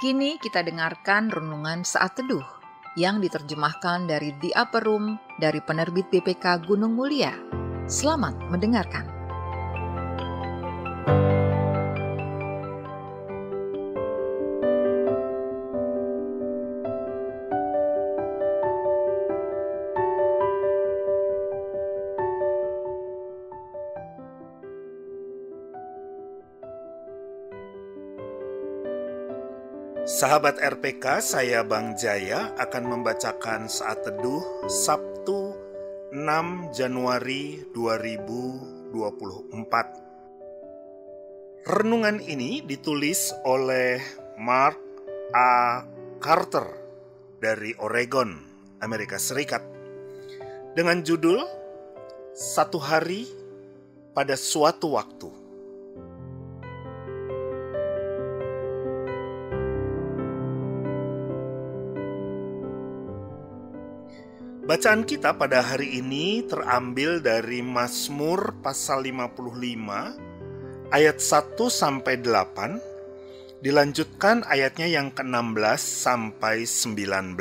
Kini kita dengarkan renungan saat teduh yang diterjemahkan dari The Upper Room dari penerbit BPK Gunung Mulia. Selamat mendengarkan. Sahabat RPK, saya Bang Jaya akan membacakan saat teduh Sabtu 6 Januari 2024. Renungan ini ditulis oleh Mark A. Carter dari Oregon, Amerika Serikat. Dengan judul Satu Hari pada Suatu Waktu. Bacaan kita pada hari ini terambil dari Mazmur pasal 55 ayat 1 sampai 8 dilanjutkan ayatnya yang ke-16 sampai 19.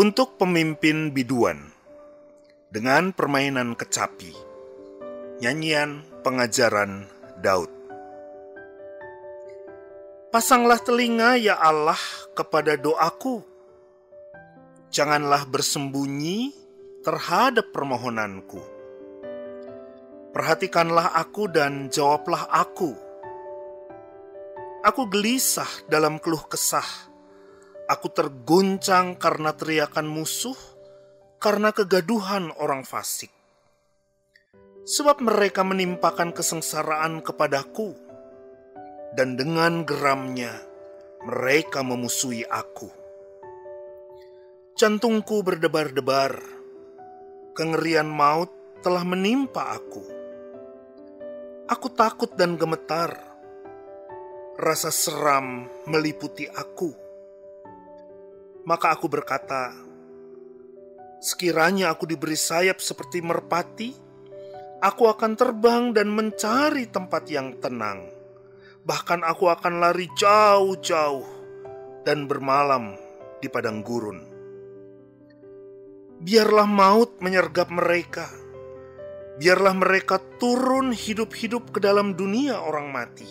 Untuk pemimpin biduan dengan permainan kecapi. Nyanyian pengajaran Daud. Pasanglah telinga ya Allah kepada doaku janganlah bersembunyi terhadap permohonanku. Perhatikanlah aku dan jawablah aku. Aku gelisah dalam keluh kesah. Aku terguncang karena teriakan musuh, karena kegaduhan orang fasik. Sebab mereka menimpakan kesengsaraan kepadaku, dan dengan geramnya mereka memusuhi aku. Jantungku berdebar-debar. Kengerian maut telah menimpa aku. Aku takut dan gemetar. Rasa seram meliputi aku. Maka aku berkata, "Sekiranya aku diberi sayap seperti merpati, aku akan terbang dan mencari tempat yang tenang. Bahkan aku akan lari jauh-jauh dan bermalam di padang gurun." Biarlah maut menyergap mereka. Biarlah mereka turun hidup-hidup ke dalam dunia orang mati.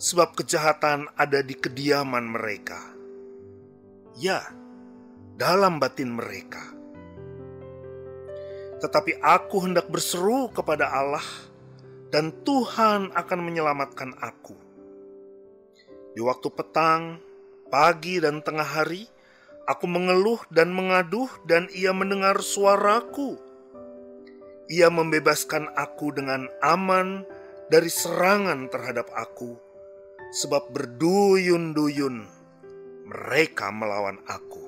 Sebab kejahatan ada di kediaman mereka. Ya, dalam batin mereka. Tetapi aku hendak berseru kepada Allah dan Tuhan akan menyelamatkan aku. Di waktu petang, pagi, dan tengah hari, Aku mengeluh dan mengaduh, dan ia mendengar suaraku. Ia membebaskan aku dengan aman dari serangan terhadap aku, sebab berduyun-duyun mereka melawan aku.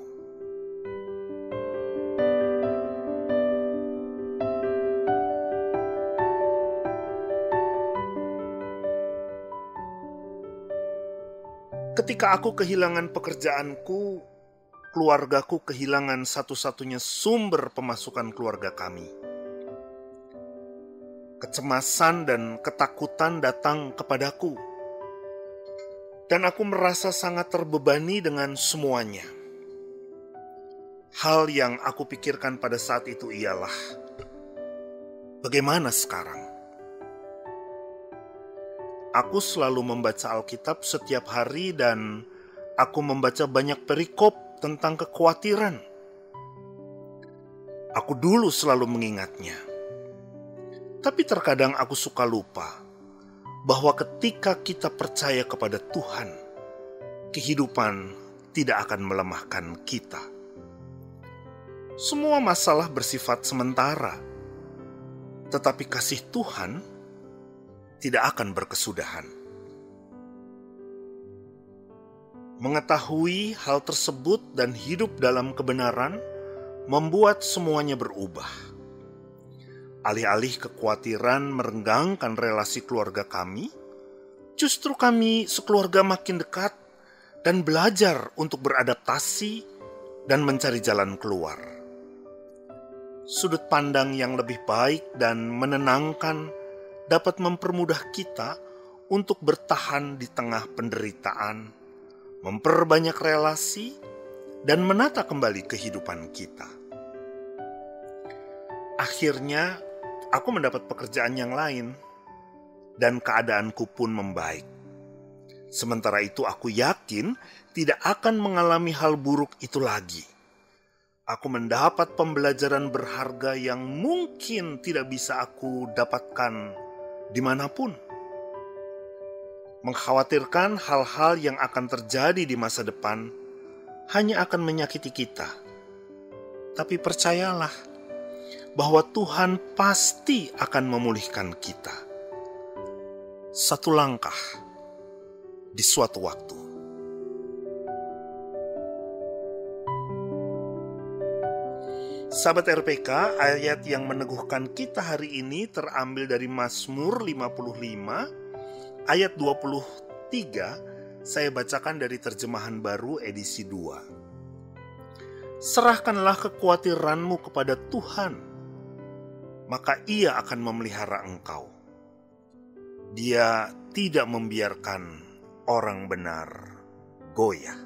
Ketika aku kehilangan pekerjaanku, keluargaku kehilangan satu-satunya sumber pemasukan keluarga kami. Kecemasan dan ketakutan datang kepadaku, dan aku merasa sangat terbebani dengan semuanya. Hal yang aku pikirkan pada saat itu ialah bagaimana sekarang. Aku selalu membaca Alkitab setiap hari, dan aku membaca banyak perikop tentang kekhawatiran. Aku dulu selalu mengingatnya, tapi terkadang aku suka lupa bahwa ketika kita percaya kepada Tuhan, kehidupan tidak akan melemahkan kita. Semua masalah bersifat sementara, tetapi kasih Tuhan tidak akan berkesudahan. Mengetahui hal tersebut dan hidup dalam kebenaran membuat semuanya berubah. Alih-alih kekhawatiran merenggangkan relasi keluarga kami, justru kami sekeluarga makin dekat dan belajar untuk beradaptasi dan mencari jalan keluar. Sudut pandang yang lebih baik dan menenangkan dapat mempermudah kita untuk bertahan di tengah penderitaan, memperbanyak relasi, dan menata kembali kehidupan kita. Akhirnya, aku mendapat pekerjaan yang lain, dan keadaanku pun membaik. Sementara itu, aku yakin tidak akan mengalami hal buruk itu lagi. Aku mendapat pembelajaran berharga yang mungkin tidak bisa aku dapatkan di mana pun mengkhawatirkan hal-hal yang akan terjadi di masa depan hanya akan menyakiti kita. Tapi percayalah bahwa Tuhan pasti akan memulihkan kita. Satu langkah di suatu waktu. Sahabat RPK, ayat yang meneguhkan kita hari ini terambil dari Mazmur 55 ayat 23 saya bacakan dari terjemahan baru edisi 2. Serahkanlah kekhawatiranmu kepada Tuhan, maka ia akan memelihara engkau. Dia tidak membiarkan orang benar goyah.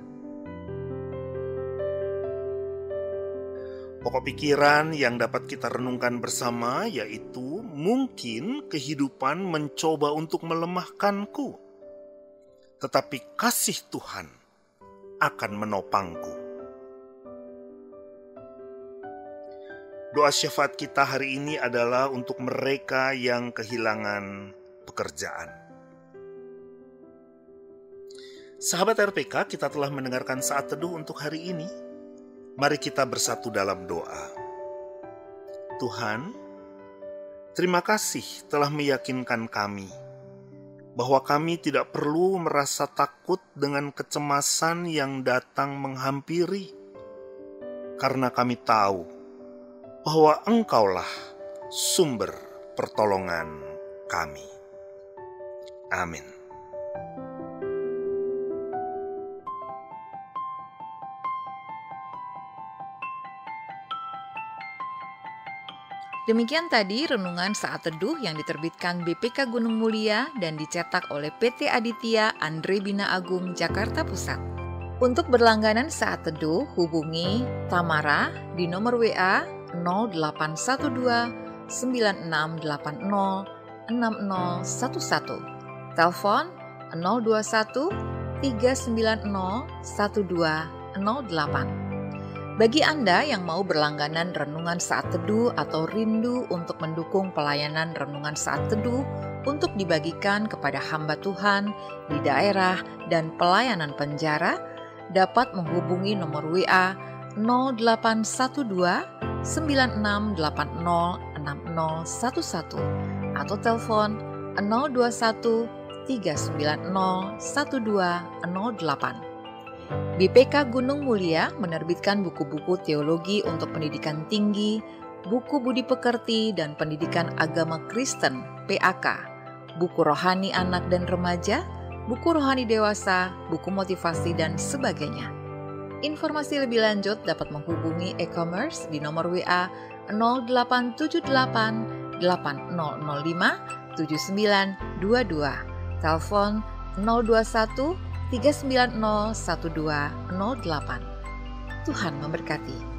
Pokok pikiran yang dapat kita renungkan bersama yaitu mungkin kehidupan mencoba untuk melemahkanku, tetapi kasih Tuhan akan menopangku. Doa syafaat kita hari ini adalah untuk mereka yang kehilangan pekerjaan. Sahabat RPK, kita telah mendengarkan saat teduh untuk hari ini. Mari kita bersatu dalam doa. Tuhan, terima kasih telah meyakinkan kami bahwa kami tidak perlu merasa takut dengan kecemasan yang datang menghampiri, karena kami tahu bahwa Engkaulah sumber pertolongan kami. Amin. Demikian tadi renungan saat teduh yang diterbitkan BPK Gunung Mulia dan dicetak oleh PT Aditya Andre Bina Agung Jakarta Pusat. Untuk berlangganan saat teduh, hubungi Tamara di nomor WA 0812 9680 6011. Telepon 021 390 1208. Bagi Anda yang mau berlangganan renungan saat teduh atau rindu untuk mendukung pelayanan renungan saat teduh untuk dibagikan kepada hamba Tuhan di daerah dan pelayanan penjara, dapat menghubungi nomor WA 0812 9680 6011 atau telepon 021 390 1208. BPK Gunung Mulia menerbitkan buku-buku teologi untuk pendidikan tinggi, buku budi pekerti dan pendidikan agama Kristen (PAK), buku rohani anak dan remaja, buku rohani dewasa, buku motivasi dan sebagainya. Informasi lebih lanjut dapat menghubungi e-commerce di nomor WA 0878 8005 7922, telepon 021 3901208. Tuhan memberkati.